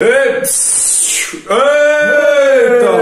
Eita,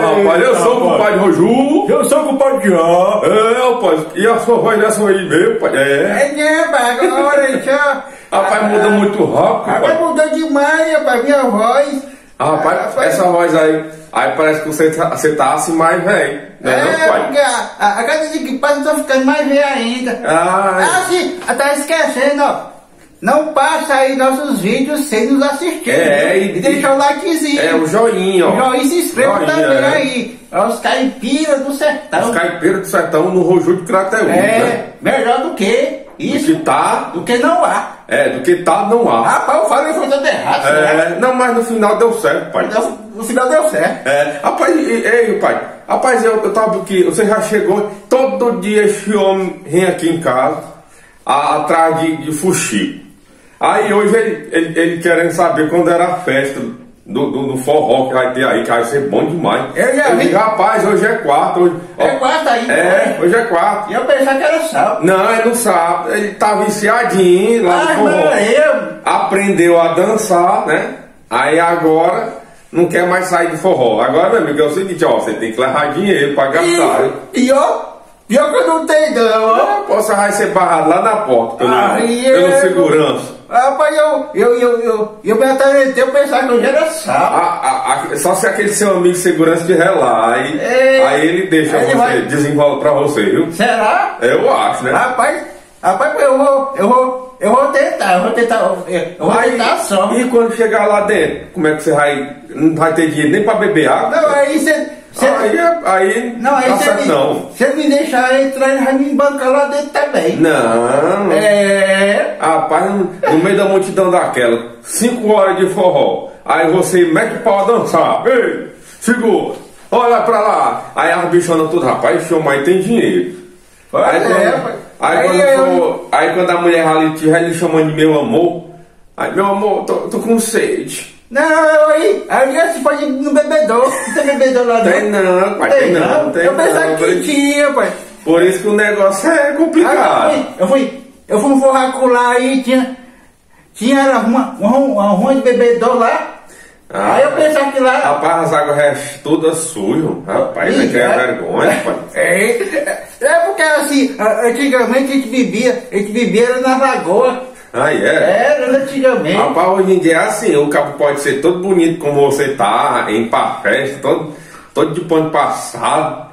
rapaz, eu sou o compadre Roju. Eu sou o compadre Jó. É, rapaz, e a sua voz dessa aí mesmo, pai? É. É, rapaz, agora já. Rapaz, muda muito rápido, Rapaz, pai. mudou demais, rapaz, minha voz. Rapaz, essa voz aí, aí parece que você tá, você tá assim mais velho, né, É, não, pai? porque a, a, a cada dia que passa eu tô ficando mais velho ainda. Ai. Ah, sim, tá esquecendo, ó. Não passa aí nossos vídeos sem nos assistir. É, e- e deixa o likezinho. É, o joinha, ó. O Joinha se inscreva Joinha, também é. aí. É os caipiras do sertão. Os caipiras do sertão no Roju de Crateús, É, né? melhor do que Do isso, que tá, do que não há. é, do que tá não há. Rapaz, eu falei foi tudo errado, né? É, não, mas no final deu certo, pai. No, no final deu certo. É, rapaz, e- ei, pai, rapaz, eu, eu tava aqui, você já chegou, todo dia esse homem vem aqui em casa, a- atrás de, de fuxico. Aí hoje ele, ele, ele querendo saber quando era a festa do, do, do forró que vai ter aí, que vai ser bom demais. Eu já vi. digo, rapaz, hoje é quarta. Hoje, ó, É quarta ainda, É, né? hoje é quarta. E eu pensava que era sábado. Não, ele não sabe, ele tá viciadinho lá no Ai, forró mano, eu. aprendeu a dançar, né? Aí agora não quer mais sair do forró. Agora, meu amigo, é o seguinte, ó, você tem que levar dinheiro pra gastar. E, e ó, pior que eu não tenho não, ó. Ah, Você vai ser barrado lá na porta pelo, Ai, pelo eu- segurança. Rapaz, eu, eu, eu, eu, eu me atarentei, eu pensava que era sábado. Ah, ah, ah, só se aquele seu amigo de segurança lá, aí, É. aí ele deixa Aí ele você, vai- desenrola pra você, viu? Será? Eu acho, né? Rapaz, rapaz, eu vou, eu vou, eu vou tentar, eu vou tentar, eu eu vou Aí- tentar só. E quando chegar lá dentro, como é que você vai. Não vai ter dinheiro nem pra beber água? Não, aí você... aí, aí Não, aí você me, não. você me deixar entrar, ele vai me bancar lá dentro também. Não. É... Rapaz, no, meio da multidão daquela, 5 horas de forró, aí você mete o pau a dançar, ei, segura, olha pra lá, aí as bichonas tudo, rapaz, homem aí tem dinheiro. Aí, é, quando, aí, Aí quando for- aí quando a mulher ali estiver lhe chamando de meu amor, aí meu amor, tô, tô com sede. Não, aí, aí você pode ir no bebedouro, não tem bebedouro lá Tem não, pai, tem não, tem Eu pensava não, que tinha, pai. Por isso que o negócio é Aí complicado. eu fui, eu fui, eu fui um forraco lá aí, tinha, tinha era uma, uma, uma rua de bebedouro lá. Ah. aí eu pensava que lá... Rapaz, as águas é todas sujas, rapaz, vai criar É. vergonha, pai. É, é porque assim, antigamente a gente bebia, a gente bebia era na lagoa. Aí é. Era antigamente. Rapaz, hoje em dia é assim, o cabo pode ser todo bonito como você tá, em pra festa, todo, todo de pano passado.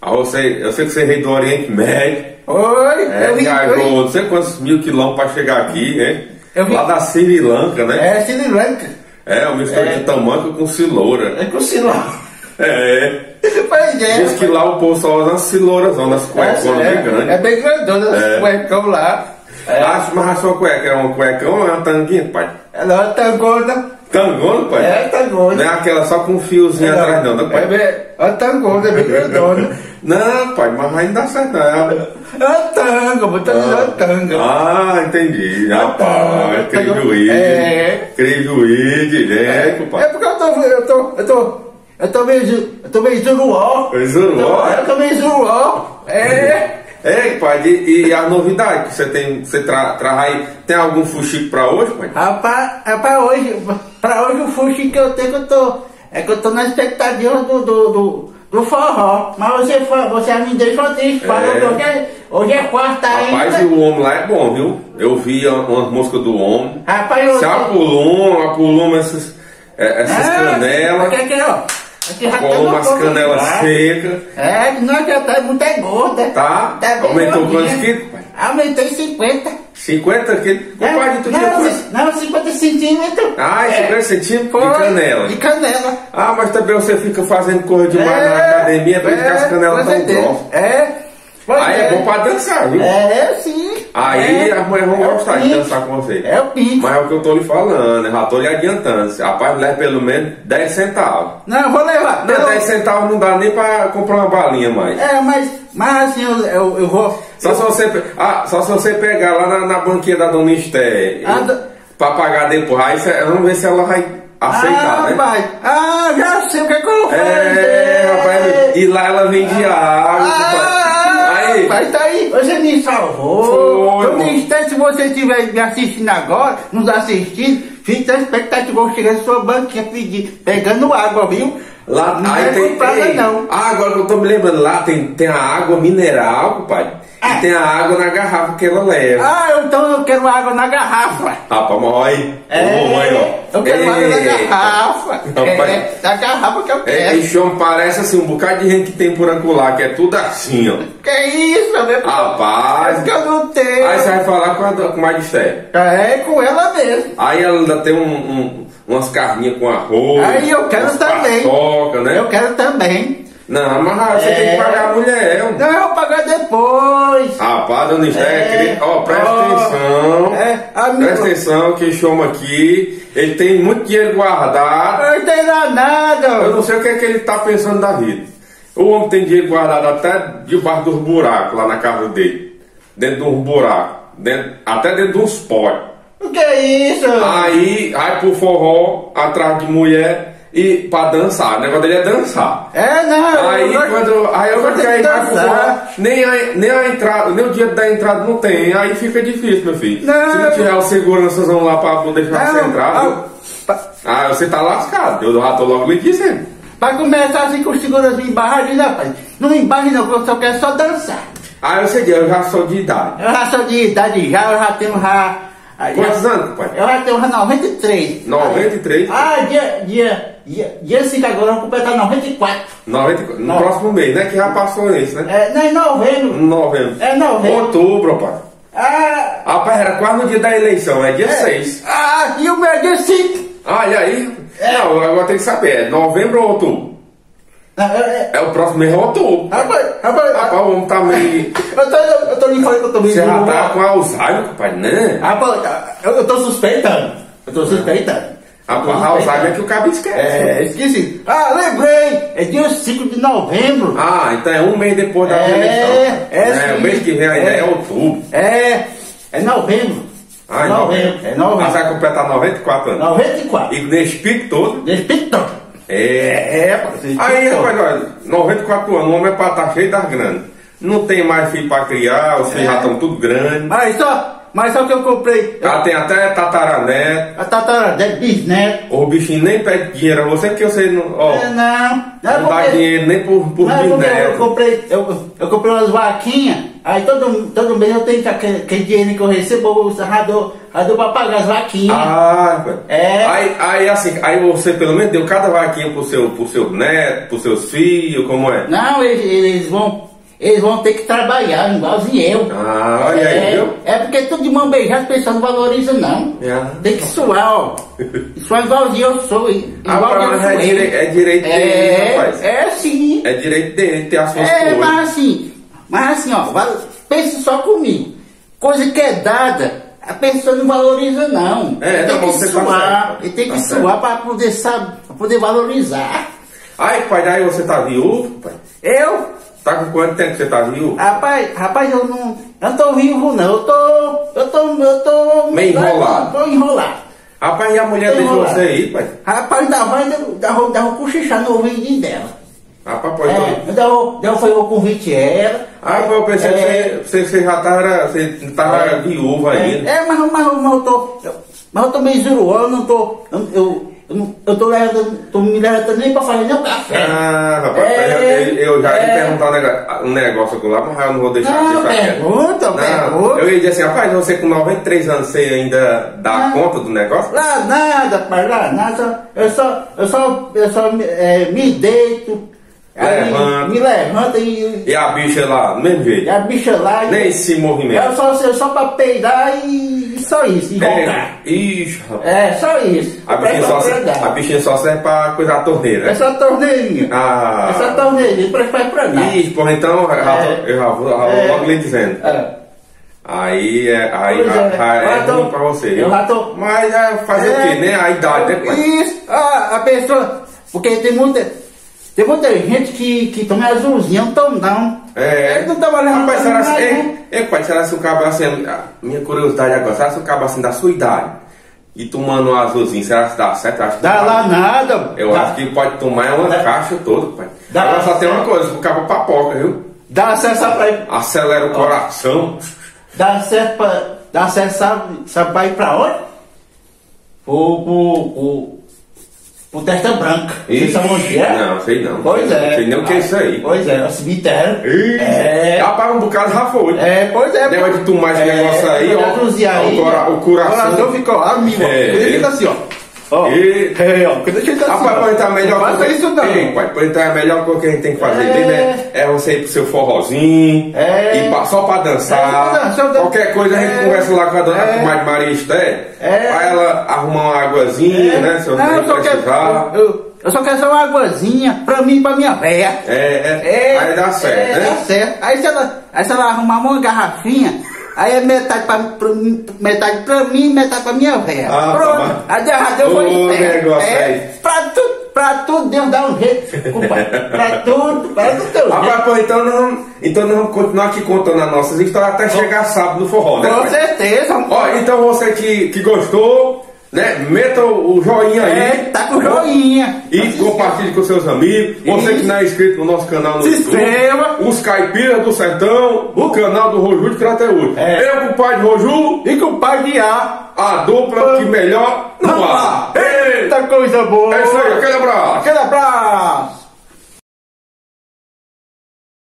Aí você, eu sei que você é rei do Oriente Médio. Oi, É, eu vim, viajou não sei quantos mil quilômetros pra chegar aqui, né? Eu vi- Lá da Sri Lanka, né? é Sri Lanka. É, uma mistura É. de tamanca com ciloura. É com Silão. É. Pois é. Diz que lá o povo só usa as cilouras, umas cueconas é, bem grandes. é bem grandona, É. esse cuecão lá. É, Acho, mas a sua cueca é uma cuecão ou é uma tanguinha, pai? ela é uma tangona. Tangona, pai? É, tangona. Não é aquela só com um fiozinho atrás, não, né, pai? É bem- uma tangona, é bem grandona. Não, pai, mas aí não dá certo, não. É uma tanga, botando uma tanga. Ah, entendi. Rapaz, crie tá, juízo. é. Juízo direto, É pai. porque eu tô, eu tô, eu tô, eu tô meio, eu tô meio zuruó. É zuruó? Eu tô meio zuruó. É. É, pai, e, e a novidade que você tem, você tra, traz aí, tem algum fuxico pra hoje, pai? Rapaz, é pra hoje, pra hoje o fuxi que eu tenho que eu tô, é que eu tô na expectativa do, do, do, do forró. Mas você, você me deixou triste, que hoje é, hoje é quarta Rapaz, ainda. o homem lá é bom, viu? Eu vi a- umas músicas do homem. Rapaz, eu... Se apulum, apulum essas, é, essas canelas, Aqui, aqui, ó. Aqui já com tá no umas fogo canelas lá. secas, É, não, que eu tô muito é gorda. tá? Tá Aumentou quantos quilos, pai? Aumentei 50. 50 quilos? Compadre, tu tinha não, quantos? ci- não, 50 centímetros. Ah, 50 centímetros Foi, de canela. De canela. Ah, mas também você fica fazendo coisa demais na academia, por isso que as canelas certeza. grossas. É. pois Aí é bom pra dançar, viu? É, sim. Aí é. as mulheres vão É gostar de dançar com você. É o pique. Mas é o que eu tô lhe falando, eu já tô lhe adiantando. Rapaz, leva pelo menos 10 centavos. Não, eu vou levar. Não, Eu- 10 centavos não dá nem pra comprar uma balinha mais. É, mas, mas assim, eu, eu, eu vou. Só se você, ah, só se você pegar lá na, na banquinha da Dona Esté Ah, do- pra pagar depois. Aí cê- vamos ver se ela vai aceitar, ah, né? vai. Ah, já sei o que, é que eu vou É, rapaz, e lá ela vende água. Ah, aí, Mas tá aí, você me salvou. Instante, se você estiver me assistindo agora, nos assistindo, Fica a expectativa, vou chegar na sua banquinha pedir, pegando água, viu? Lá, não é tem, comprada tem- não. Ah, agora que eu tô me lembrando, lá tem, tem a água mineral, pai. Ah. E tem a água na garrafa que ela leva. Ah, então eu quero água na garrafa. Rapaz, mas olha aí. É, mãe, ó. eu quero água na Eita. garrafa. Rapaz. É, da garrafa que eu É, quero. esse homem parece assim, um bocado de gente que tem por acolá, que é tudo assim, ó. Que isso, meu Rapaz. É que eu não tenho. Aí você vai falar com a, com a magistério. É com ela mesmo. Aí ela ainda tem um, um- umas carninhas com arroz. Aí eu quero também. paçoca, né? Eu quero também. Não, mas ah, você É. tem que pagar a mulher. ó. Não, eu vou pagar depois. Rapaz, dona Esté, É. ó, presta Ó. atenção. É, amigo. Presta atenção que esse homem aqui, ele tem muito dinheiro guardado. Eu não tenho Eu nada. não sei o que é que ele tá pensando da vida. O homem tem dinheiro guardado até debaixo dos buracos lá na casa dele. Dentro de uns buracos. Dentro, até dentro de uns potes. O que é isso? Aí, vai pro forró, atrás de mulher e pra dançar. O negócio dele é dançar. É, não. Aí eu quando. Aí eu vou vou ter querer que ir mais pro forró. dançar. Nem a, nem a entrada, nem o dia da entrada não tem. Aí fica difícil, meu filho. Não. Se não tiver o segurança vão lá pra poder deixar você Não, entrar. ah, pa- Ah, você tá lascado. Eu já tô logo lhe dizendo. Pra começar assim com segurança embarrado, não, pai. Não me embarre não, porque eu só quero só dançar. Aí eu sei, eu já sou de idade. Eu já sou de idade já, eu já tenho já... já- Quantos anos, pai? Eu já tenho já 93. 93? Ah, dia, dia, dia, dia 5 agora eu vou completar 94. 90, no Não. próximo mês, né? Que já passou isso, né? É, não, em novembro. Novembro. É novembro. Outubro, pai. Ah, Rapaz, era quase no dia da eleição, é dia 6. ah, e o meu é dia 5. Olha aí. É. Não, agora tem que saber, é novembro ou outubro? É, é, É o próximo mês é outubro. Rapaz, rapaz, Rapaz, o homem tá meio. eu tô, eu tô lhe falando que eu tô meio Você já tá com Alzheimer, pai? Né? Rapaz, eu, eu tô suspeitando. Eu tô suspeitando. Rapaz, tô Alzheimer é que o cabo esquece. É, esqueci. Ah, lembrei! É dia 5 de novembro. Ah, então é um mês depois da É, eleição. é sim. O mês que vem ainda é, É. outubro. É, é novembro. Ah, é novembro. É novembro. vai completar 94 anos. 94. E nesse pico todo. Despitão. É. É, você Aí, rapaz, olha, 94 anos, o homem é pra estar cheio das grandes. Não tem mais filho pra criar, os filhos já estão tudo grandes. Mas só, mas só que eu comprei. Já tem até tataraneto. A tatara de bisneto. O bichinho nem pede dinheiro a você, porque você não. Ó, É, não. não eu dá comprei- dinheiro nem por, por Não, é porque eu bisneto. comprei, eu, eu comprei umas vaquinhas, aí todo, todo mês eu tenho que aquele, dinheiro que eu recebo, eu já dou, já dou pra pagar as vaquinhas. Ah. É. Aí, aí assim, aí você pelo menos deu cada vaquinha pro seu, pro seu neto, pros seus filhos, como é? Não, eles, eles vão. Eles vão ter que trabalhar, igualzinho eu. Ah, olha aí, é, viu? é porque tudo de mão beijada, as pessoas não valorizam, não. É. Tem que suar, ó. Suar igualzinho eu sou. Ah, Igual eu nós é, dire, é direito dele, é, rapaz. é sim. É direito dele ter as suas É, mas assim, mas assim, ó, pense só comigo. Coisa que é dada, a pessoa não valoriza, não. É, tem não, que você tá suar, certo. ele tem que Tá suar para poder, poder valorizar. Aí, pai, aí você tá viúvo, pai? Eu, Tá com quanto tempo que você tá viúvo? rapaz, rapaz, eu não, eu não tô vivo, não. Eu tô, eu tô, eu tô... Meio enrolado. Tô enrolado. Rapaz, e a mulher deixou você aí, pai? Rapaz, ainda vai, ainda vou- um cochichar no ouvidinho dela. Rapaz, então... É, ainda vou, ainda fazer o convite a ela. Ah, pô, eu pensei É, que você, você já tava, você tava viúva ainda. É, mas, mas, mas eu tô. eu- mas eu tô meio eu não tô. Eu, eu, eu, tô, tô me levantando nem pra fazer nem o café. Ah, rapaz, É, eu, eu já ia é. perguntar um negócio, lá, mas eu não vou deixar Não, quieto. pergunta, Não, pergunta. eu ia dizer assim, rapaz, você com 93 anos, você ainda dá Não. conta do negócio? Lá nada, pai, lá nada. Eu só, eu só, eu só é, me deito, aí Levanta. me levanta e, E a bicha lá, do mesmo e jeito, a bicha lá. e- nem se movimenta. eu só, eu só pra peidar e, e só isso, e voltar. É, ixi, rapaz. É, só isso. A bichinha, só, serve- a bichinha só serve pra coisar a torneira, né? Essa torneirinha. Ah. Essa torneirinha, pra, pra, pra andar. Ixi, porra, então já, É. eu já vou, já É. logo lhe dizendo. É. Aí é, aí, Pois é. já é, já tô- ruim pra você. eu já tô- Mas é fazer o É. quê, né? A idade, né, pai? Isso, a, a pessoa. Porque tem muita. Tem muita gente que, que toma azulzinho, não toma não. É. Não toma não. Rapaz, será assim, é, é, pai, será se o cabo assim, minha curiosidade agora, será se o cabo assim da sua idade e tomando um azulzinho, será que dá certo? Acho Dá lá nada. Eu dá, acho que pode tomar uma Dá. caixa toda, pai. Dá. Agora só tem uma coisa, o cabo papoca, viu? Dá acesso pra. Acelera o coração. Dá acesso pra. Dá acesso, sabe, sabe pra ir pra onde? pro, pro, pro, pro Testa Branca. Vocês sabem onde é? Não, sei não. Pois é. Sei nem o que é isso aí. Pois é, é o cemitério. É. Rapaz, um bocado já foi. É, pois é. Negócio de tomar esse negócio aí, ó. O cora- o coração. O fica, ó, amigo, ó. É. Ele fica assim, ó. Ó. E- É, ó. Quando ele fica assim. Rapaz, ó. pra entrar melhor Não faça isso não. Ei, pai, pra entrar a melhor coisa que a gente tem que fazer É. mesmo é, é você ir pro seu forrozinho, É. e pa- só pra dançar. É, só eu- Qualquer coisa a gente É. conversa lá com a dona É. comadre Maria Esté, É. pra ela arrumar uma águazinha, né? Se eu Não, eu só quero, precisar. eu, eu- só quero só uma aguazinha pra mim e pra minha véia. É, é, aí dá certo, é, né? Dá certo. Aí se ela, aí se ela arrumar uma garrafinha, aí é metade pra, pra, metade pra mim e metade pra minha véia. Ah, tá Pronto. bom. Aí deu errado, eu vou em pé. negócio é, aí. Pra tudo, pra tudo Deus dá um jeito, pra tudo, pra tudo Deus. Rapaz, pô, então vamos, então nós vamos continuar aqui contando as nossas histórias até chegar sábado no forró, né? Com certeza. Ó, então você que, que gostou, né? Meta o, o joinha aí. É, tá com joinha. E compartilhe com seus amigos. Você que não é inscrito no nosso canal no Se YouTube. inscreva. Os Caipiras do Sertão, o canal do Roju de Crateúdo. É. Eu, compadre Roju, E com o pai de ar. a dupla que melhor não há. Ei, Eita coisa boa. É isso aí, aquele abraço. Aquele abraço.